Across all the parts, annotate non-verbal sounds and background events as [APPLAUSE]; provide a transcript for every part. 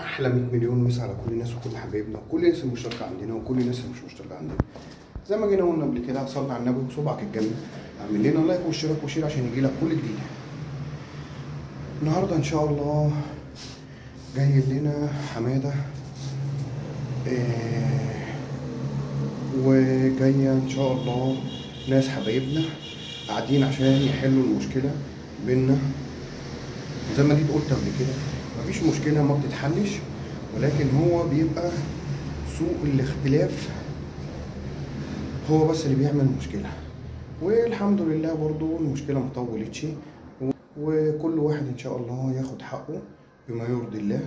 أحلى 100 مليون مسا على كل الناس وكل حبايبنا وكل الناس المشتركة عندنا وكل الناس اللي مش مشتركة عندنا. زي ما جينا قلنا قبل كده صلي على النبي وصبعك الجنة. اعمل لنا لايك واشتراك و share عشان يجي لك كل جديد. النهارده إن شاء الله جاي لنا حمادة آه وجاية إن شاء الله ناس حبايبنا قاعدين عشان يحلوا المشكلة بينا. زي ما جيت قلت قبل كده مفيش مشكلة ما بتتحلش. ولكن هو بيبقى سوء الاختلاف. هو بس اللي بيعمل مشكلة. والحمد لله برضو المشكلة ما طولتش. وكل واحد إن شاء الله ياخد حقه بما يرضي الله.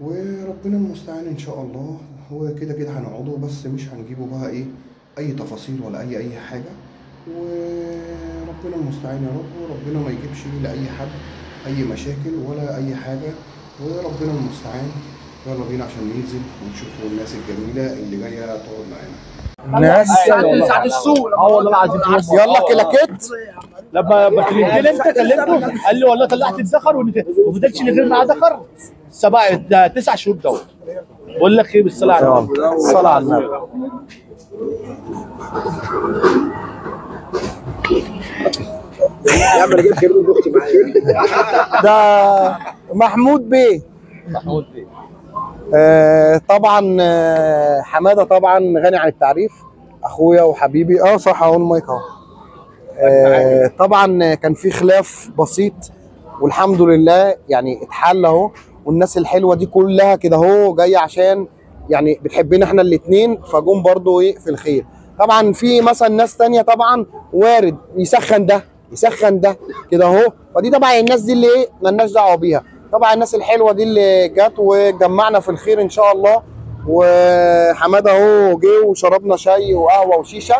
وربنا المستعان إن شاء الله. هو كده كده هنقعده بس مش هنجيبه بقى إيه أي تفاصيل ولا أي أي حاجة. وربنا المستعان يا رب. وربنا ما يجيبش لأي حد أي مشاكل ولا أي حاجة وربنا المستعان. يلا بينا عشان ننزل ونشوف الناس الجميلة اللي جاية تقعد معانا. ناس ساعة السوق. آه والله العظيم يلا كلاكيت لما انت كلمته. قال لي والله طلعت الذكر وما فضلتش اللي غير معاه ذكر سبع ده تسع شهور دوت بقول لك إيه بالصلاة على النبي. الصلاه على النبي. يا عم أنا جبت كريم معايا. [LAUGHS] ده محمود بيه. محمود بيه. آه طبعا آه حمادة طبعا غني عن التعريف. أخويا وحبيبي. آه صح أهو المايك أهو. آه طبعا كان في خلاف بسيط والحمد لله يعني اتحل أهو. والناس الحلوة دي كلها كده أهو جاية عشان يعني بتحبنا إحنا الاثنين فجم برضو إيه في الخير. طبعا في مثلا ناس تانية طبعا وارد يسخن ده. يسخن ده كده اهو. فدي طبعا الناس دي اللي إيه؟ مالناش دعوة بيها. طبعا الناس الحلوة دي اللي جت وجمعنا في الخير إن شاء الله. وحمادة أهو جه وشربنا شاي وقهوة وشيشة.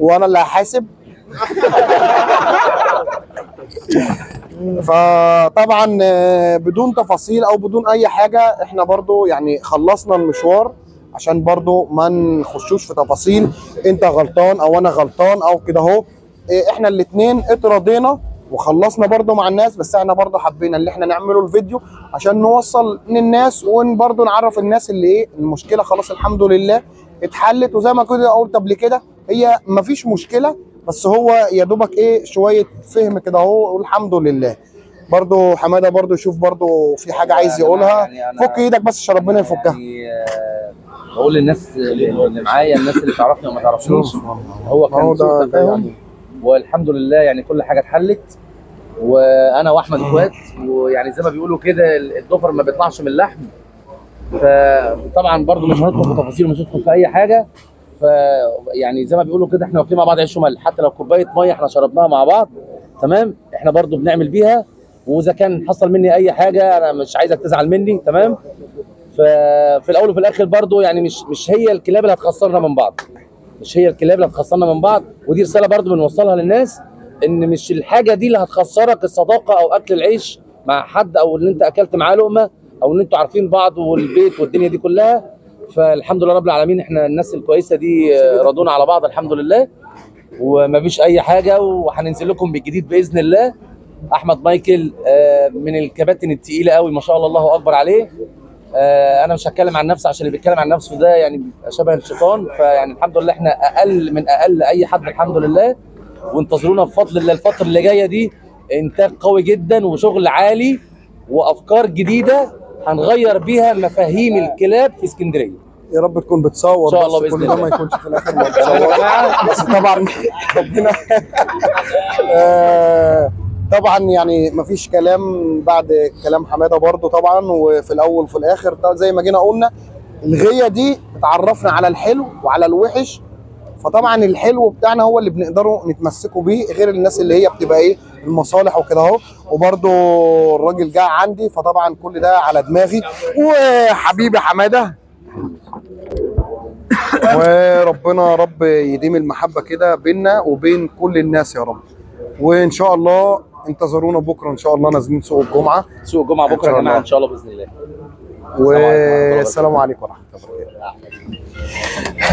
وأنا اللي هحاسب. [LAUGHS] فطبعا آه، بدون تفاصيل أو بدون أي حاجة إحنا برضو يعني خلصنا المشوار عشان برضو ما نخشوش في تفاصيل. أنت غلطان أو أنا غلطان أو كده أهو. إحنا الاتنين اتراضينا وخلصنا برضو مع الناس بس إحنا برضو حبينا اللي إحنا نعمله الفيديو عشان نوصل للناس وبرضو نعرف الناس اللي إيه المشكلة. خلاص الحمد لله اتحلت. وزي ما كنت قلت قبل كده؟ هي مفيش مشكلة بس هو يا دوبك إيه شوية فهم كده أهو والحمد لله. برضو حمادة برضو يشوف برضو في حاجة عايز يقولها. يعني فك إيدك بس عشان ربنا يفكها. يعني آه، بقول للناس اللي معايا الناس اللي تعرفني وما تعرفنيش هو كان سوء تفاهم. والحمد لله يعني كل حاجة اتحلت. وأنا وأحمد إخوات ويعني زي ما بيقولوا كده الضفر ما بيطلعش من اللحم. فطبعا برضو مش هندخل في تفاصيل ومش هندخل في أي حاجة. ف يعني زي ما بيقولوا كده إحنا واكلين مع بعض عيش وملح. حتى لو كوباية مية إحنا شربناها مع بعض تمام؟ إحنا برضو بنعمل بيها. وإذا كان حصل مني أي حاجة أنا مش عايزك تزعل مني تمام؟ ففي الأول وفي الآخر برضو يعني مش مش هي الكلاب اللي هتخسرنا من بعض. مش هي الكلاب اللي هتخسرنا من بعض ودي رسالة برضو بنوصلها للناس إن مش الحاجة دي اللي هتخسرك الصداقة أو أكل العيش مع حد أو ان أنت أكلت معاه لقمة أو إن أنتوا عارفين بعض والبيت والدنيا دي كلها. فالحمد لله رب العالمين إحنا الناس الكويسة دي رضونا على بعض الحمد لله وما فيش أي حاجة وهننزل لكم بالجديد بإذن الله. أحمد مايكل آه، من الكباتن التقيلة قوي ما شاء الله الله أكبر عليه. أنا مش هتكلم عن نفسي عشان اللي بيتكلم عن نفسه ده يعني شبه الشيطان. فيعني الحمد لله إحنا أقل من أقل أي حد الحمد لله. وانتظرونا بفضل الله الفترة اللي جاية دي إنتاج قوي جدا وشغل عالي وأفكار جديدة هنغير بيها مفاهيم الكلاب في اسكندرية. يا رب تكون بتصور إن شاء الله ده الله. ما يكونش في الآخر. [LAUGHS] بس طبعا [LAUGHS] ربنا. آه، [LAUGHS] طبعا يعني مفيش كلام بعد كلام حمادة برضو طبعا وفي الأول وفي الآخر. زي ما جينا قلنا الغية دي بتعرفنا على الحلو وعلى الوحش. فطبعا الحلو بتاعنا هو اللي بنقدروا نتمسكوا بيه غير الناس اللي هي بتبقى إيه المصالح وكده أهو. وبرضو الراجل جاء عندي فطبعا كل ده على دماغي. وحبيبي حمادة. وربنا يا رب يديم المحبة كده بيننا وبين كل الناس يا رب. وإن شاء الله انتظرونا بكرة إن شاء الله نازلين سوق الجمعة. سوق الجمعة بكرة يا جماعة. إن شاء الله بإذن الله. والسلام عليكم ورحمة الله وبركاته.